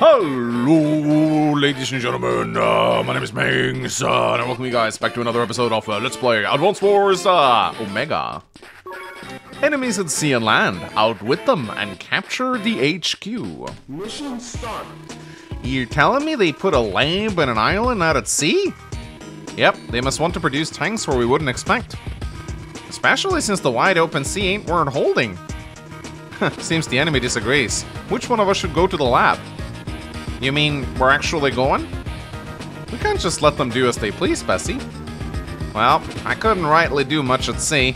Hello, ladies and gentlemen. Uh, my name is Mangs, uh, and I welcome you guys back to another episode of uh, Let's Play Advance Wars uh, Omega. Enemies at sea and land, outwit them and capture the HQ. Mission start. You're telling me they put a lab in an island out at sea? Yep, they must want to produce tanks where we wouldn't expect. Especially since the wide open sea ain't worth holding. Seems the enemy disagrees. Which one of us should go to the lab? You mean we're actually going? We can't just let them do as they please, Bessie. Well, I couldn't rightly do much at sea.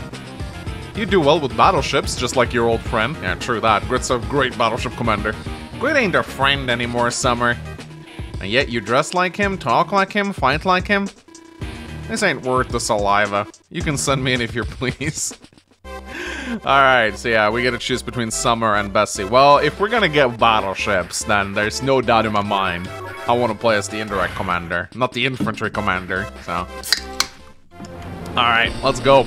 You do well with battleships, just like your old friend. Yeah, true that. Grit's a great battleship commander. Grit ain't our friend anymore, Summer. And yet you dress like him, talk like him, fight like him? This ain't worth the saliva. You can send me in if you please. Alright, so yeah, we gotta choose between Summer and Bessie. Well, if we're gonna get battleships, then there's no doubt in my mind. I want to play as the indirect commander, not the infantry commander, so. Alright, let's go.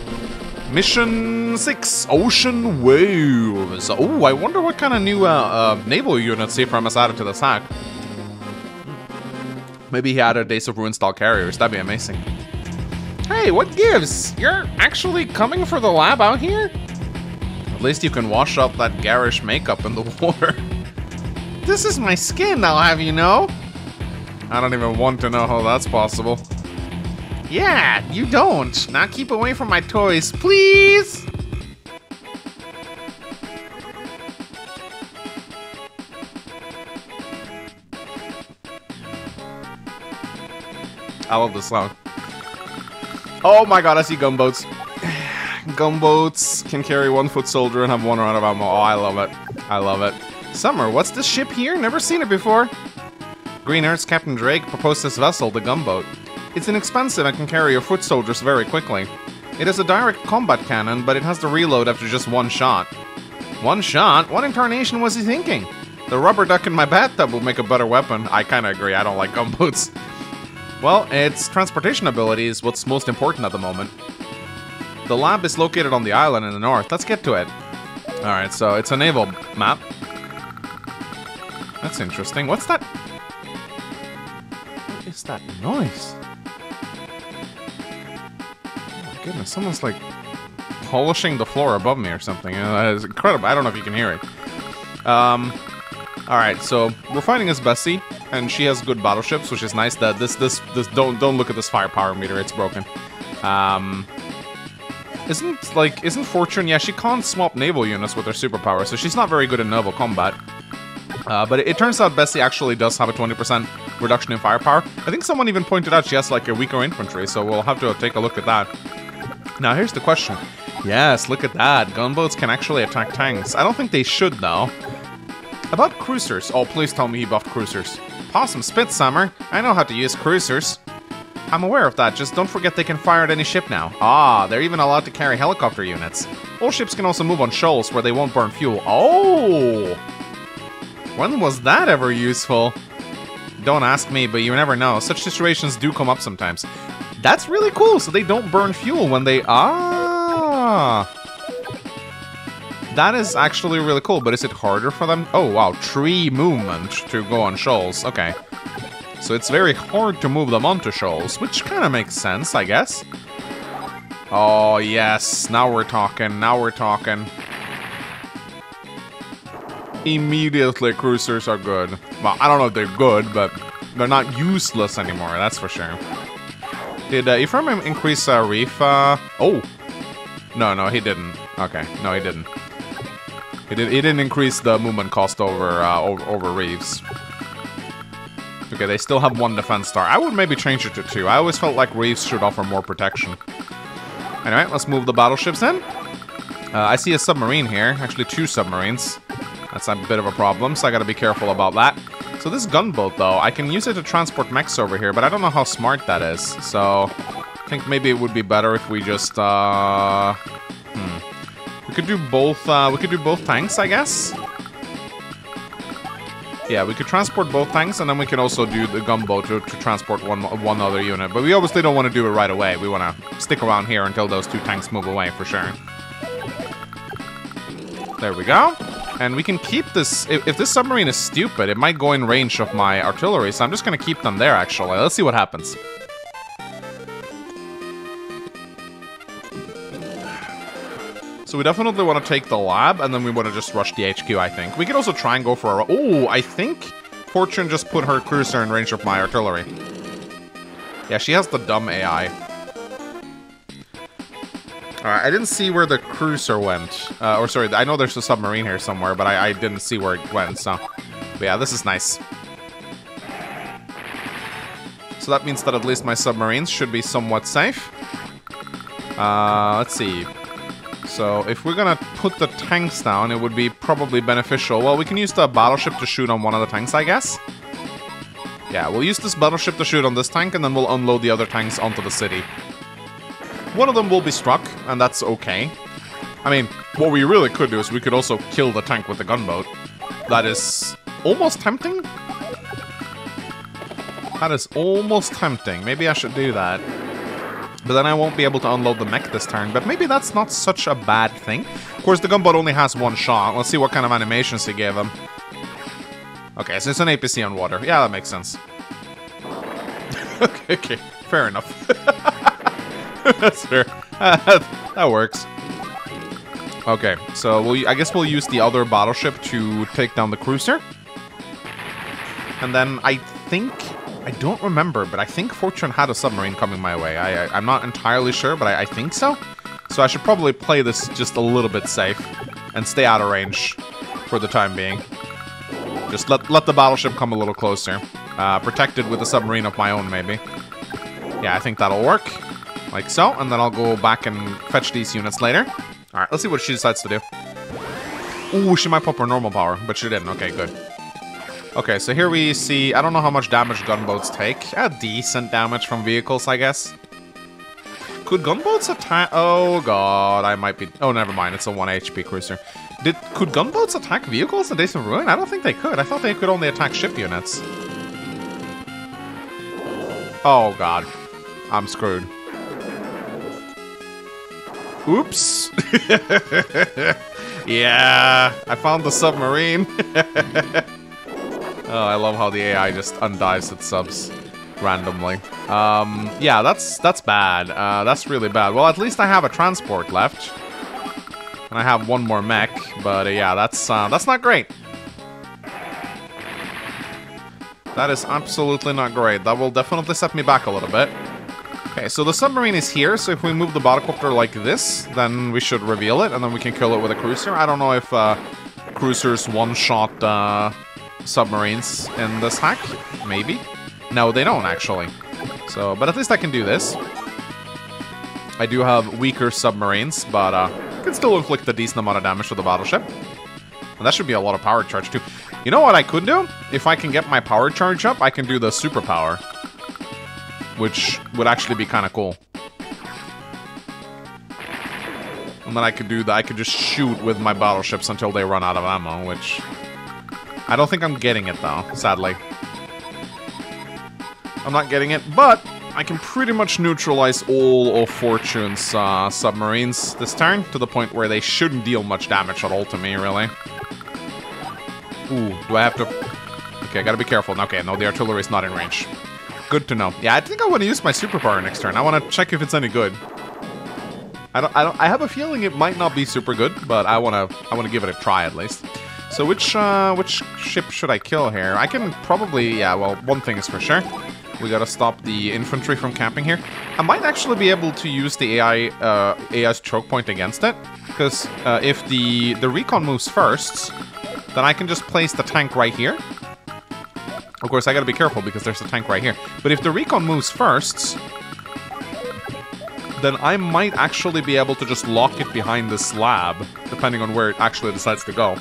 Mission 6, Ocean Waves. Oh, I wonder what kind of new uh, uh, naval units Ephraim has added to the sack. Maybe he added Days of Ruin style carriers, that'd be amazing. Hey, what gives? You're actually coming for the lab out here? At least you can wash up that garish makeup in the water. this is my skin, I'll have you know. I don't even want to know how that's possible. Yeah, you don't. Now keep away from my toys, please. I love this song. Oh my god, I see gunboats. Gunboats can carry one foot soldier and have one round of ammo. Oh, I love it. I love it. Summer, what's this ship here? Never seen it before. Green Earth's Captain Drake proposed this vessel, the gunboat. It's inexpensive and can carry your foot soldiers very quickly. It has a direct combat cannon, but it has to reload after just one shot. One shot? What incarnation was he thinking? The rubber duck in my bathtub will make a better weapon. I kinda agree, I don't like gunboats. Well, its transportation ability is what's most important at the moment. The lab is located on the island in the north. Let's get to it. Alright, so it's a naval map. That's interesting. What's that? What is that noise? Oh goodness, someone's like polishing the floor above me or something. Uh, incredible. I don't know if you can hear it. Um, Alright, so we're fighting as Bessie, and she has good battleships, which is nice. That this this this don't don't look at this firepower meter, it's broken. Um isn't, like, isn't Fortune... Yeah, she can't swap naval units with her superpower, so she's not very good in naval combat. Uh, but it, it, turns out Bessie actually does have a 20% reduction in firepower. I think someone even pointed out she has, like, a weaker infantry, so we'll have to take a look at that. Now, here's the question. Yes, look at that. Gunboats can actually attack tanks. I don't think they should, though. About cruisers. Oh, please tell me he buffed cruisers. Possum spit, Summer. I know how to use cruisers. I'm aware of that, just don't forget they can fire at any ship now. Ah, they're even allowed to carry helicopter units. All ships can also move on shoals where they won't burn fuel. Oh! When was that ever useful? Don't ask me, but you never know. Such situations do come up sometimes. That's really cool, so they don't burn fuel when they... Ah! That is actually really cool, but is it harder for them? Oh, wow, tree movement to go on shoals. Okay. So it's very hard to move them onto shoals, which kind of makes sense, I guess. Oh, yes. Now we're talking. Now we're talking. Immediately, cruisers are good. Well, I don't know if they're good, but they're not useless anymore, that's for sure. Did uh, Ephraim increase uh, reef? Uh... Oh! No, no, he didn't. Okay, no, he didn't. He, did, he didn't increase the movement cost over, uh, over, over reefs. Okay, they still have one defense star. I would maybe change it to two. I always felt like reefs should offer more protection. Anyway, let's move the battleships in. Uh, I see a submarine here. Actually, two submarines. That's a bit of a problem, so I gotta be careful about that. So this gunboat, though, I can use it to transport mechs over here, but I don't know how smart that is. So I think maybe it would be better if we just, uh... Hmm. We could do both, uh, we could do both tanks, I guess? Yeah, we could transport both tanks, and then we can also do the gunboat to, to transport one one other unit. But we obviously don't want to do it right away. We want to stick around here until those two tanks move away, for sure. There we go. And we can keep this... If, if this submarine is stupid, it might go in range of my artillery, so I'm just gonna keep them there, actually. Let's see what happens. So we definitely want to take the lab, and then we want to just rush the HQ, I think. We could also try and go for a... Oh, I think Fortune just put her cruiser in range of my artillery. Yeah, she has the dumb AI. Alright, I didn't see where the cruiser went. Uh, or sorry, I know there's a submarine here somewhere, but I, I didn't see where it went, so... But yeah, this is nice. So that means that at least my submarines should be somewhat safe. Uh, let's see. So if we're gonna put the tanks down, it would be probably beneficial. Well, we can use the battleship to shoot on one of the tanks, I guess. Yeah, we'll use this battleship to shoot on this tank, and then we'll unload the other tanks onto the city. One of them will be struck, and that's okay. I mean, what we really could do is we could also kill the tank with the gunboat. That is almost tempting. That is almost tempting. Maybe I should do that. But then I won't be able to unload the mech this turn, but maybe that's not such a bad thing. Of course, the gunboat only has one shot. Let's see what kind of animations he gave him. Okay, so it's an APC on water. Yeah, that makes sense. okay, okay, fair enough. that's fair. that works. Okay, so we'll, I guess we'll use the other battleship to take down the cruiser. And then I think I don't remember, but I think Fortune had a submarine coming my way. I, am not entirely sure, but I, I think so. So I should probably play this just a little bit safe and stay out of range for the time being. Just let, let the battleship come a little closer. Uh, protected with a submarine of my own, maybe. Yeah, I think that'll work. Like so, and then I'll go back and fetch these units later. Alright, let's see what she decides to do. Ooh, she might pop her normal power, but she didn't. Okay, good. Okay, so here we see, I don't know how much damage gunboats take. A decent damage from vehicles, I guess. Could gunboats attack? Oh god, I might be... Oh, never mind, it's a 1 HP cruiser. Did Could gunboats attack vehicles in Days of Ruin? I don't think they could. I thought they could only attack ship units. Oh god. I'm screwed. Oops. yeah, I found the submarine. Oh, I love how the AI just undies its subs randomly. Um, yeah, that's that's bad. Uh, that's really bad. Well, at least I have a transport left. And I have one more mech, but uh, yeah, that's uh, that's not great. That is absolutely not great. That will definitely set me back a little bit. Okay, so the submarine is here, so if we move the battlecopter like this, then we should reveal it, and then we can kill it with a cruiser. I don't know if uh, cruisers one-shot uh, submarines in this hack. Maybe. No, they don't, actually. So, but at least I can do this. I do have weaker submarines, but uh, can still inflict a decent amount of damage to the battleship. And that should be a lot of power charge, too. You know what I could do? If I can get my power charge up, I can do the superpower. Which would actually be kind of cool. And then I could do that. I could just shoot with my battleships until they run out of ammo, which I don't think I'm getting it, though, sadly. I'm not getting it, but I can pretty much neutralize all of Fortune's uh, submarines this turn, to the point where they shouldn't deal much damage at all to me, really. Ooh, do I have to... Okay, I gotta be careful. Okay, no, the artillery is not in range. Good to know. Yeah, I think I want to use my superpower next turn. I want to check if it's any good. I don't, I don't, I have a feeling it might not be super good, but I want to, I want to give it a try at least. So which uh, which ship should I kill here? I can probably, yeah, well, one thing is for sure. We gotta stop the infantry from camping here. I might actually be able to use the AI uh, AI's choke point against it. Because uh, if the, the recon moves first, then I can just place the tank right here. Of course, I gotta be careful because there's a tank right here. But if the recon moves first, then I might actually be able to just lock it behind this slab, depending on where it actually decides to go.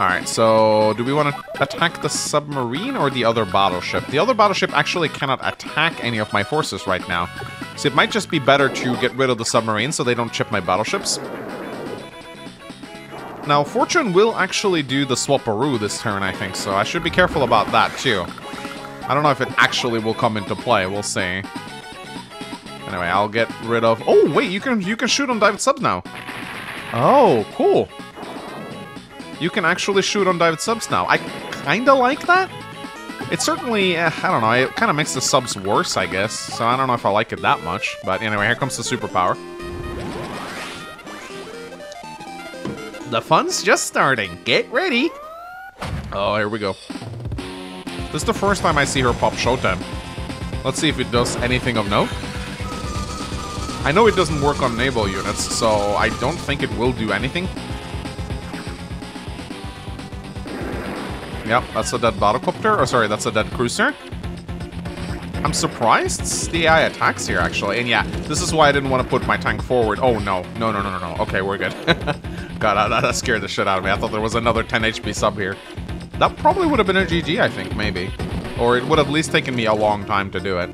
Alright, so do we want to attack the submarine or the other battleship? The other battleship actually cannot attack any of my forces right now. So it might just be better to get rid of the submarine so they don't chip my battleships. Now, Fortune will actually do the Swaparoo this turn, I think, so I should be careful about that, too. I don't know if it actually will come into play, we'll see. Anyway, I'll get rid of... Oh, wait, you can you can shoot on dived subs now. Oh, cool. You can actually shoot on dived subs now. I kind of like that. It certainly, uh, I don't know, it kind of makes the subs worse, I guess. So I don't know if I like it that much. But anyway, here comes the superpower. The fun's just starting. Get ready. Oh, here we go. This is the first time I see her pop Showtime. Let's see if it does anything of note. I know it doesn't work on naval units, so I don't think it will do anything. Yep, that's a dead battlecopter. Oh, sorry, that's a dead cruiser. I'm surprised the AI attacks here, actually. And yeah, this is why I didn't want to put my tank forward. Oh, no. No, no, no, no, no. Okay, we're good. God, that, that scared the shit out of me. I thought there was another 10 HP sub here. That probably would have been a GG, I think, maybe. Or it would have at least taken me a long time to do it.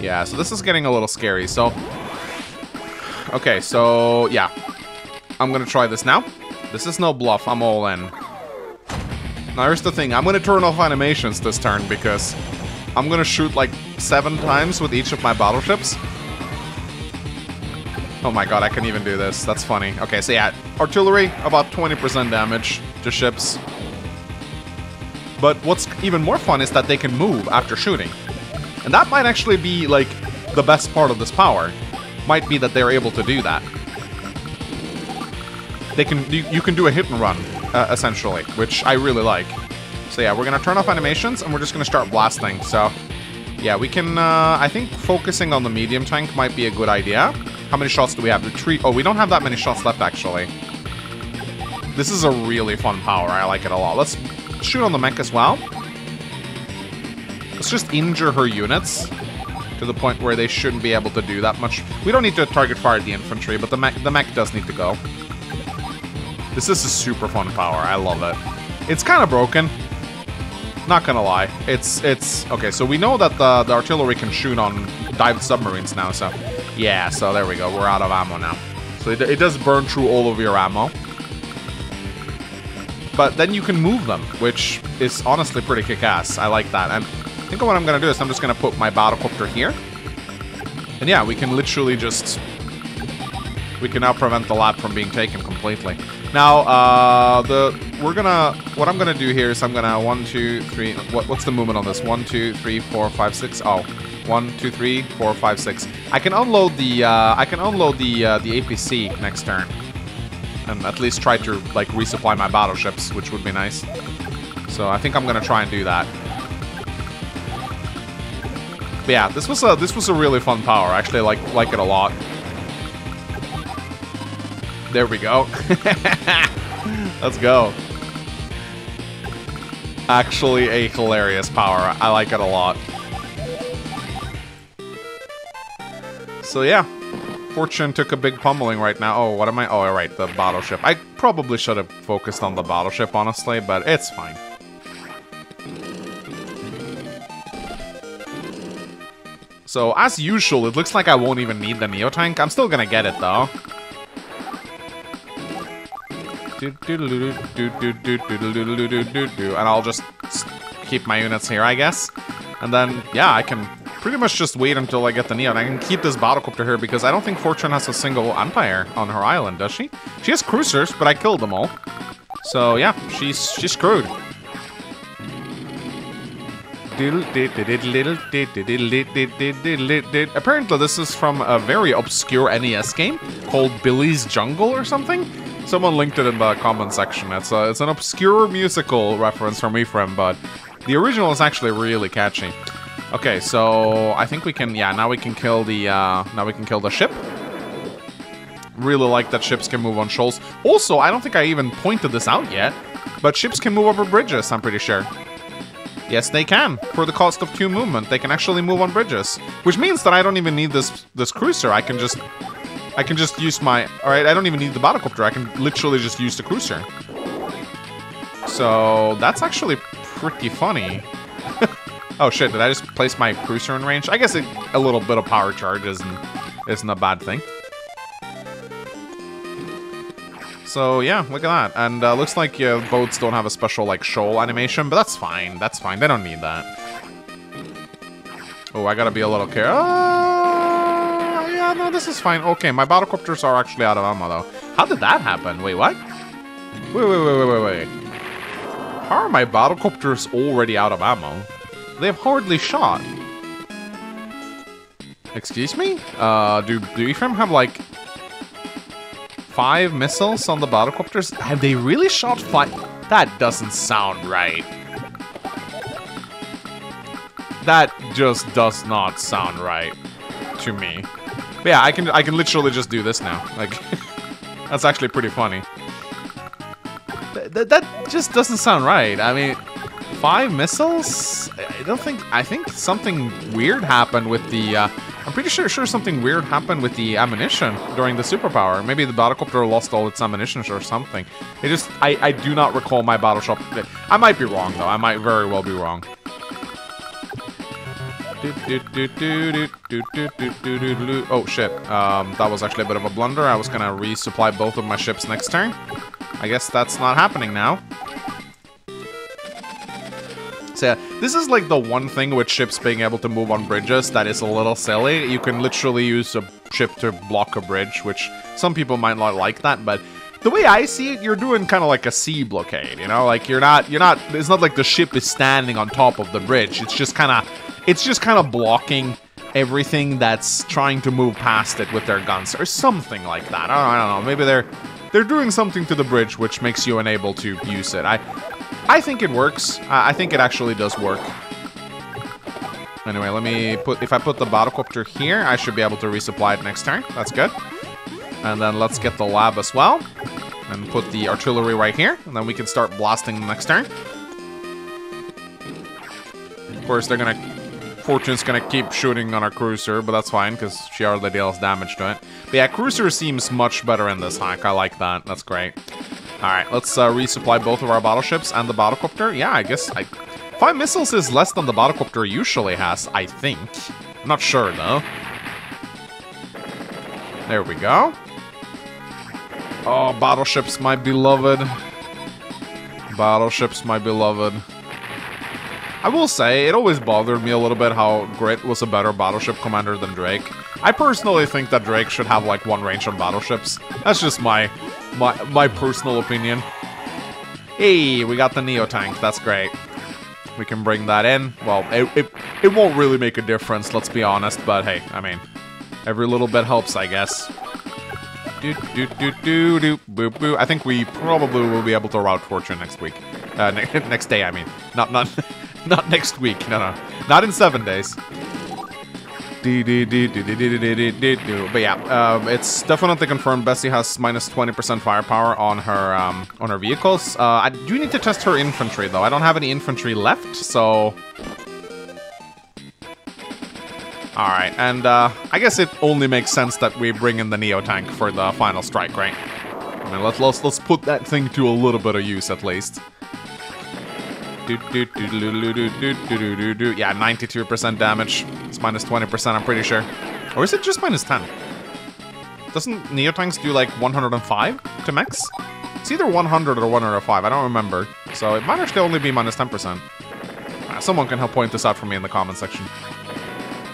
Yeah, so this is getting a little scary. So, okay, so yeah. I'm gonna try this now. This is no bluff, I'm all in. Now here's the thing, I'm gonna turn off animations this turn because I'm gonna shoot like seven times with each of my battleships. Oh my god, I can even do this. That's funny. Okay, so yeah, artillery, about 20% damage to ships. But what's even more fun is that they can move after shooting. And that might actually be, like, the best part of this power. Might be that they're able to do that. They can, you, you can do a hit and run, uh, essentially, which I really like. So yeah, we're gonna turn off animations and we're just gonna start blasting. So yeah, we can, uh, I think focusing on the medium tank might be a good idea. How many shots do we have? The tree, oh, we don't have that many shots left actually. This is a really fun power, I like it a lot. Let's shoot on the mech as well. Let's just injure her units to the point where they shouldn't be able to do that much. We don't need to target fire the infantry, but the mech, the mech does need to go. This is a super fun power. I love it. It's kind of broken. Not gonna lie. It's, it's... Okay, so we know that the, the artillery can shoot on dived submarines now, so... Yeah, so there we go. We're out of ammo now. So it, it does burn through all of your ammo but then you can move them, which is honestly pretty kick-ass. I like that. And I think what I'm to do is I'm just to put my battlecopter here. And yeah, we can literally just... We can now prevent the lab from being taken completely. Now, uh, the we're gonna... What I'm to do here is I'm to... One, two, three... What, what's the movement on this? One, two, three, four, five, six... Oh. One, two, three, four, five, six. I can unload the... Uh, I can unload the, uh, the APC next turn and at least try to like resupply my battleships, which would be nice. So I think I'm gonna try and do that. But yeah, this was a this was a really fun power. I actually like like it a lot. There we go. Let's go. Actually a hilarious power. I like it a lot. So yeah, Fortune took a big pummeling right now. Oh, what am I? Oh, right, the battleship. I probably should have focused on the battleship, honestly, but it's fine. So, as usual, it looks like I won't even need the Neo-Tank. I'm still gonna get it, though. And I'll just keep my units here, I guess. And then, yeah, I can pretty much just wait until I get the Neo. And I can keep this battlecopter here because I don't think Fortune has a single Empire on her island, does she? She has cruisers, but I killed them all. So yeah, she's she's screwed. Apparently this is from a very obscure NES game called Billy's Jungle or something. Someone linked it in the comment section. It's a, it's an obscure musical reference from Ephraim, but the original is actually really catchy. Okay, so I think we can, yeah, now we can kill the, uh, now we can kill the ship. Really like that ships can move on shoals. Also, I don't think I even pointed this out yet, but ships can move over bridges, I'm pretty sure. Yes, they can. For the cost of two movement, they can actually move on bridges. Which means that I don't even need this this cruiser. I can just I can just use my... Alright, I don't even need the battlecopter. I can literally just use the cruiser. So, that's actually pretty funny. Oh shit, did I just place my cruiser in range? I guess it, a little bit of power charge isn't, isn't a bad thing. So yeah, look at that. And uh, looks like uh, boats don't have a special like shoal animation, but that's fine. That's fine. They don't need that. Oh, I gotta be a little careful. Uh, no, this is fine. Okay, my battlecopters are actually out of ammo though. How did that happen? Wait, what? Wait, wait, wait, wait, wait, wait. How are my battlecopters already out of ammo? They've hardly shot. Excuse me? Uh, do, do Ephraim have like five missiles on the battlecopters? Have they really shot five? That doesn't sound right. That just does not sound right to me. But yeah, I can I can literally just do this now. Like, that's actually pretty funny. Th th that just doesn't sound right. I mean, five missiles? I don't think. I think something weird happened with the. Uh, I'm pretty sure sure something weird happened with the ammunition during the superpower. Maybe the battlecopter lost all its ammunition or something. It just. I I do not recall my battle shop. I might be wrong though. I might very well be wrong. Oh shit, um, that was actually a bit of a blunder. I was gonna resupply both of my ships next turn. I guess that's not happening now. So yeah, this is like the one thing with ships being able to move on bridges that is a little silly. You can literally use a ship to block a bridge, which some people might not like that, but the way I see it, you're doing kind of like a sea blockade, you know? Like you're not, you're not, it's not like the ship is standing on top of the bridge. It's just kind of it's just kind of blocking everything that's trying to move past it with their guns or something like that. I don't, I don't know. Maybe they're they're doing something to the bridge which makes you unable to use it. I I think it works. I, I think it actually does work. Anyway, let me put if I put the battlecopter here, I should be able to resupply it next turn. That's good. And then let's get the lab as well. And put the artillery right here. And then we can start blasting next turn. Of course, they're gonna Fortune's gonna keep shooting on our cruiser, but that's fine, because she already deals damage to it. But yeah, cruiser seems much better in this hack. I like that. That's great. Alright, let's uh, resupply both of our battleships and the battlecopter. Yeah, I guess I... Five missiles is less than the battlecopter usually has, I think. I'm not sure, though. There we go. Oh, battleships, my beloved. Battleships, my beloved. I will say, it always bothered me a little bit how Grit was a better battleship commander than Drake. I personally think that Drake should have like one range on battleships. That's just my my my personal opinion. Hey, we got the Neo tank. That's great. We can bring that in. Well, it, it, it won't really make a difference, let's be honest, but hey, I mean, every little bit helps, I guess. Do, do, do, do, do. I think we probably will be able to route Fortune next week. Uh, ne next day, I mean. Not, not, Not next week. No, no. Not in seven days. But yeah, um, it's definitely confirmed Bessie has minus 20% firepower on her um, on her vehicles. Uh, I do need to test her infantry, though. I don't have any infantry left, so... Alright, and uh, I guess it only makes sense that we bring in the Neo Tank for the final strike, right? I mean, let's, let's, let's put that thing to a little bit of use, at least. Yeah, 92% damage. It's minus 20%, I'm pretty sure. Or is it just minus 10? Doesn't Neo Tanks do like 105 to max? It's either 100 or 105, I don't remember. So it might actually only be minus 10%. Uh, someone can help point this out for me in the comment section.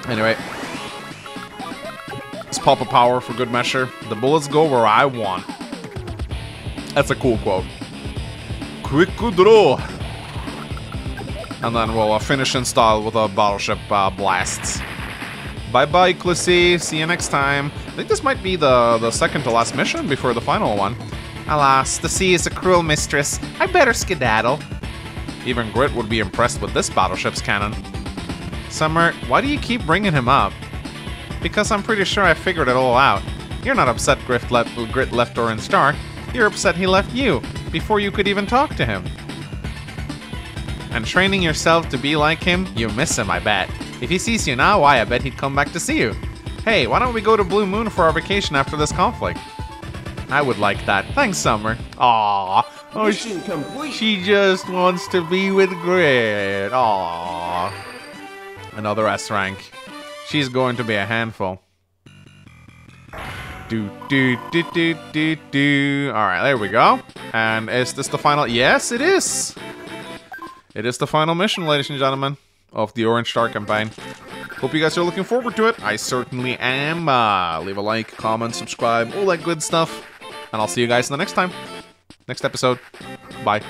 Anyway. Let's pop a power for good measure. The bullets go where I want. That's a cool quote. Quick draw. And then we'll uh, finish in style with a battleship uh, blasts. Bye-bye, Clissy. See you next time. I think this might be the, the second to last mission before the final one. Alas, the sea is a cruel mistress. I better skedaddle. Even Grit would be impressed with this battleship's cannon. Summer, why do you keep bringing him up? Because I'm pretty sure I figured it all out. You're not upset Grit left, Grit left Orange Star. You're upset he left you, before you could even talk to him and training yourself to be like him, you miss him, I bet. If he sees you now, why, I bet he'd come back to see you. Hey, why don't we go to Blue Moon for our vacation after this conflict? I would like that. Thanks, Summer. Aww. Oh, she, she just wants to be with Grit. Aww. Another S rank. She's going to be a handful. Do, do, do, do, do, do. Alright, there we go. And is this the final? Yes, it is. It is the final mission, ladies and gentlemen, of the Orange Star campaign. Hope you guys are looking forward to it. I certainly am. Uh, leave a like, comment, subscribe, all that good stuff. And I'll see you guys in the next time. next episode. Bye.